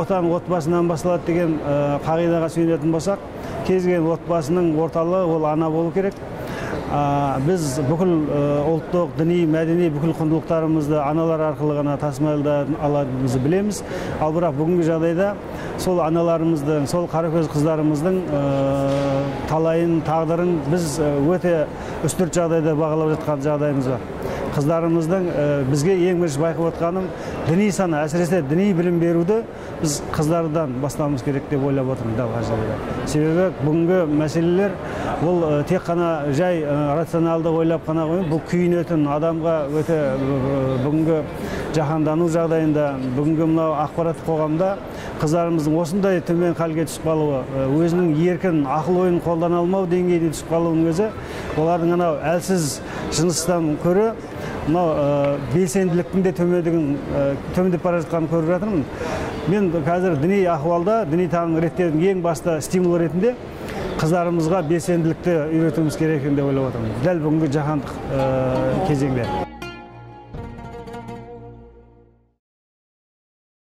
отан отбасынан басталады деген қағидаға сүйенетін болсақ кез келген отбасының орталығы ол ана болу керек. Біз бүкіл ұлттық діни мәдени бүкіл құндылықтарымызды аналар арқылы ғана тасымалдай алатынымызды білеміз. Ал бірақ бүгінгі жағдайда сол аналарымыздың сол қаракөз қыздарымыздың талайын тағдырын біз өте үстірт жағдайда бағалап жатқан жағдайымыз бар. Қыздарымыздың бізге ең бірінші байқап отқаным діни сана әсіресе діни білім беруді біз қыздардан бастауымыз керек деп ойлап отырмын дәл қазір себебі бүгінгі мәселелер бұл тек қана жай рационалды ойлап қана қоймай бұл күйінетін адамға өте бүгінгі жаһандану жағдайында бүгінгі мынау ақпараттық қоғамда қыздарымыздың осындай төмен халге түсіп қалуы өзінің еркін ақыл ойын қолдана алмау деңгейіне түсіп қалуының өзі олардың анау әлсіз жыныстан көрі мынау белсенділіктің де төмендігін төмендеп бара жатқанын көріп жатырмын. Мен қазір діни ахуалда діни таным реттеудің ең басты стимул ретінде қыздарымызға белсенділікті үйретуіміз керек екен деп ойлап отырмын. Дәл бүгінгі жаһандық кезеңде.